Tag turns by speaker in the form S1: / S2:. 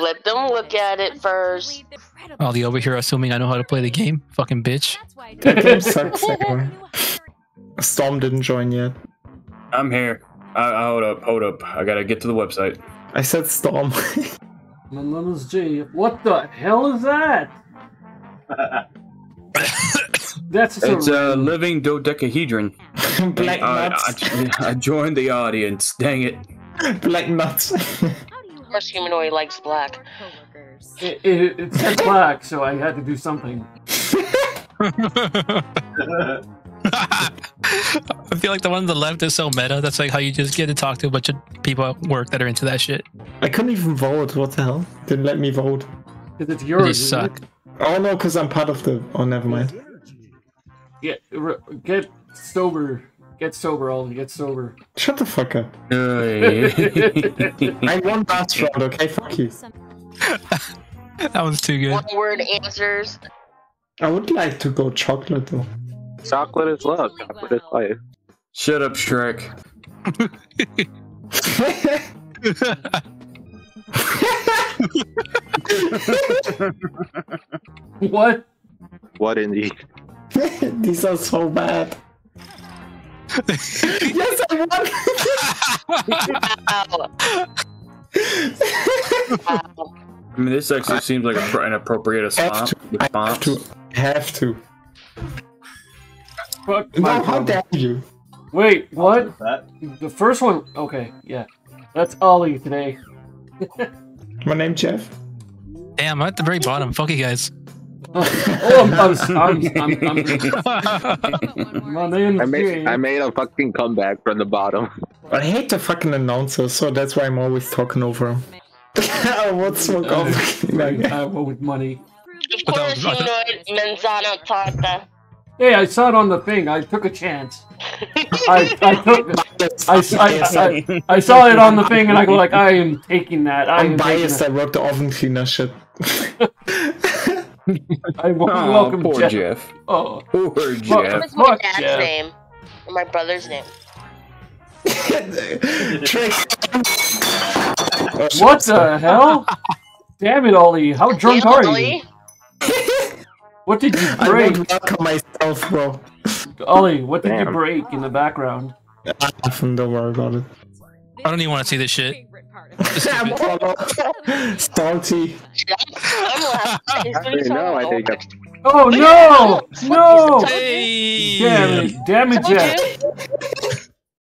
S1: Let them look at it first.
S2: Ollie over here assuming I know how to play the game. Fucking bitch.
S3: That game sucks anyway. Storm didn't join yet.
S4: I'm here. Uh, hold up, hold up. I gotta get to the website.
S3: I said Storm.
S5: My name is G. What the hell is that? That's just
S4: It's
S5: a
S4: a living dodecahedron.
S3: Black
S4: I,
S3: nuts.
S4: I, I joined the audience. Dang it.
S3: Black nuts.
S1: Of course, humanoid likes black.
S5: It, it, it said black, so I had to do something.
S2: I feel like the one on the left is so meta. That's like how you just get to talk to a bunch of people at work that are into that shit.
S3: I couldn't even vote. What the hell? Didn't let me vote.
S5: Because it's yours. isn't
S2: suck.
S5: it?
S3: Oh no, because I'm part of the. Oh, never mind.
S5: Get, r- get sober. Get sober, Ollie. Get sober.
S3: Shut the fuck up.
S4: Hey.
S3: I won last round, okay? Fuck you.
S2: That was too good.
S1: One word answers.
S3: I would like to go chocolate though.
S6: Chocolate is love. Chocolate is life.
S4: Shut up, Shrek.
S5: What?
S6: What indeed?
S3: These are so bad. Yes, I
S1: Wow. wow.
S4: I mean, this actually seems like a, an appropriate
S3: Have
S4: response.
S3: to. I have to. Have to.
S5: Fuck my
S3: No, how
S5: problem.
S3: dare you?
S5: Wait, what? The first one. Okay, yeah. That's Ollie today.
S3: My name Jeff.
S2: Damn, I'm at the very bottom. Fuck you guys.
S5: Oh, I'm, I'm, I'm, I'm, I'm, my name's
S6: I made I made a fucking comeback from the bottom.
S3: I hate the fucking announcer, so that's why I'm always talking over him. I would smoke
S5: Uh,
S3: off.
S5: right, I with money.
S1: Of course,
S2: was- I thought-
S1: humanoid Manzana
S5: Hey, I saw it on the thing. I took a chance. I, I took. I, I, I, I saw it on the thing, and I go like, I am taking that. I
S3: I'm biased.
S5: taking
S3: I wrote the oven cleaner shit.
S5: That. I wel-
S4: Oh,
S5: welcome
S4: poor
S5: Jeff.
S4: Jeff.
S5: Oh,
S4: Poor
S5: Fuck.
S4: Jeff.
S1: What's my dad's
S5: Jeff.
S1: name? Or my brother's name?
S3: Trick.
S5: What the hell? Damn it, Ollie! How drunk
S1: Damn,
S5: are
S1: Ollie.
S5: you? What did you break,
S3: won't welcome myself, bro.
S5: Ollie? What did you break in the background?
S3: Nothing, don't worry about it.
S2: I don't even want to see this shit.
S3: I'm all. Salty.
S1: I'm.
S6: I didn't. I think that's
S5: Oh no! No!
S2: Hey!
S5: Damn it! Damn it,
S1: Told
S5: Jeff!
S1: you.